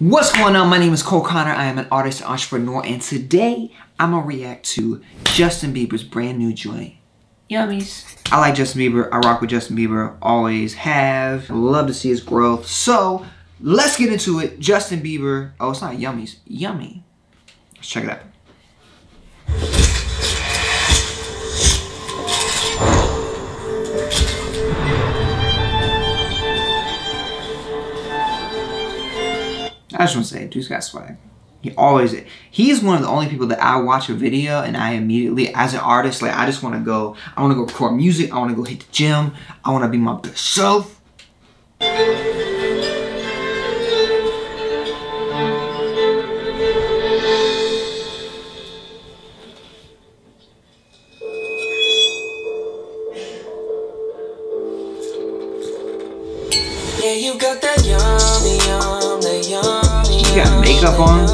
What's going on? My name is Cole Connor. I am an artist and entrepreneur, and today I'm gonna react to Justin Bieber's brand new joint. Yummies. I like Justin Bieber. I rock with Justin Bieber. Always have. Love to see his growth. So let's get into it. Justin Bieber. Oh, it's not yummies. Yummy. Let's check it out. I just want to say, dude's got swag. He always, he's one of the only people that I watch a video and I immediately, as an artist, like I just want to go, I want to go record music, I want to go hit the gym, I want to be my best self. Babe.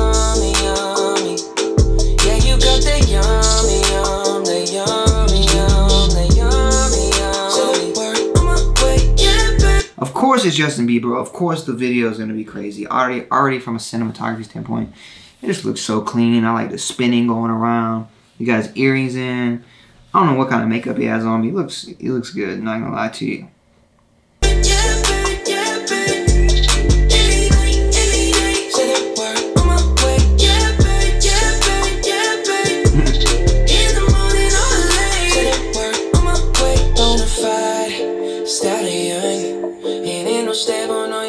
Of course it's Justin Bieber. Of course the video is going to be crazy. Already, already from a cinematography standpoint, it just looks so clean. I like the spinning going around. You got his earrings in. I don't know what kind of makeup he has on, but he looks, he looks good. Not gonna lie to you.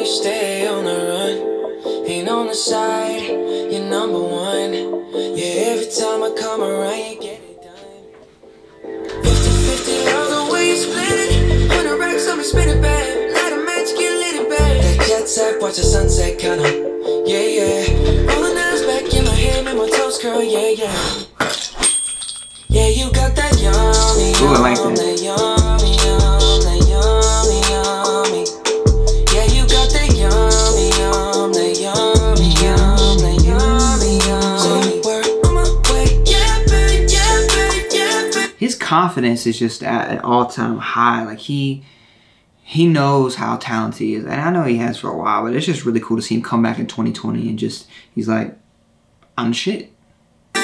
Stay on the run. Ain't on the side, you're number one. Yeah, every time I come around, you get it done. 50-50, love the way you split it. 100 racks on me, spin it back. Light a match, get lit it back. That jet set, watch the sunset, kinda. Yeah, yeah. Rolling eyes back in my head, make my toes curl, yeah, yeah. Yeah, you got that yummy, Ooh, I like that yummy, confidence is just at an all-time high. Like he he knows how talented he is, and I know he has for a while. But it's just really cool to see him come back in 2020 and just he's like, I'm the shit. I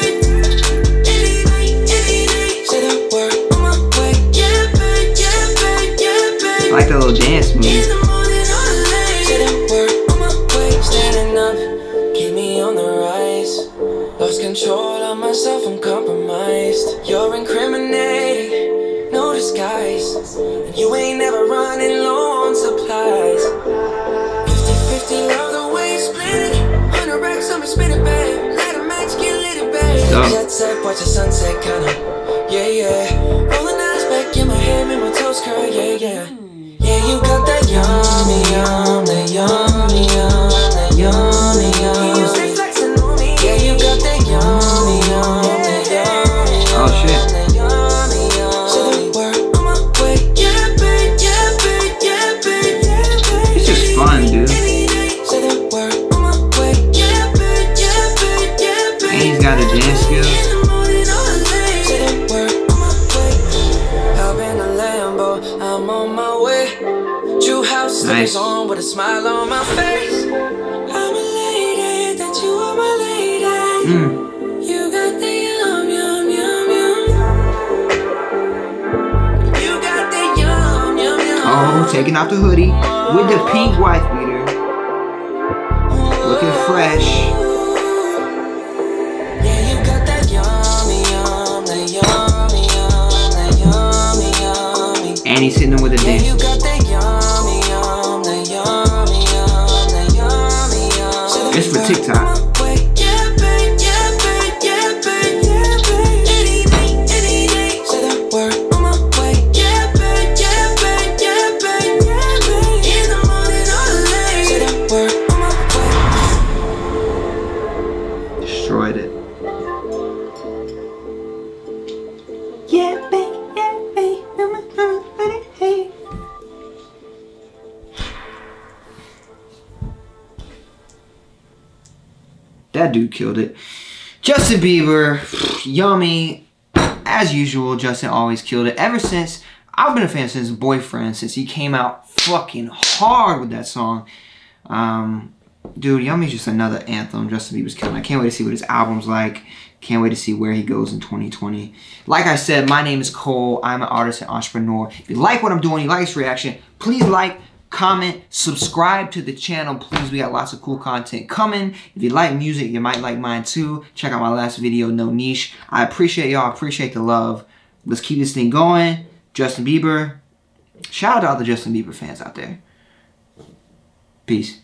like that little dance move. Lost control of myself, you ain't never running low on supplies. 50-50, love the way you split it. 100 racks me, spin it back. Light a match, get lit it back. Dope. Jet set, watch the sunset, kinda. Yeah, yeah. Rolling eyes back in my head, make my toes curl, yeah, yeah. Yeah, you got that yummy, yummy, Nice. on with a smile on my face. I'm elated that you are my lady. Mm. You got the yum, yum, yum, yum. You got the yum, yum, yum. Oh, taking off the hoodie with the pink wife beater, looking fresh. And he's hitting them with a dance. That dude killed it. Justin Bieber, yummy. As usual, Justin always killed it. Ever since, I've been a fan since Boyfriend, since he came out fucking hard with that song. Um, dude, Yummy's just another anthem Justin Bieber's killing. I can't wait to see what his album's like. Can't wait to see where he goes in 2020. Like I said, my name is Cole. I'm an artist and entrepreneur. If you like what I'm doing, you like this reaction, please like, comment, subscribe to the channel. Please, we got lots of cool content coming. If you like music, you might like mine too. Check out my last video, No Niche. I appreciate y'all. appreciate the love. Let's keep this thing going. Justin Bieber. Shout out to all the Justin Bieber fans out there. Peace.